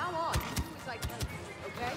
Now on, do as I tell you, okay?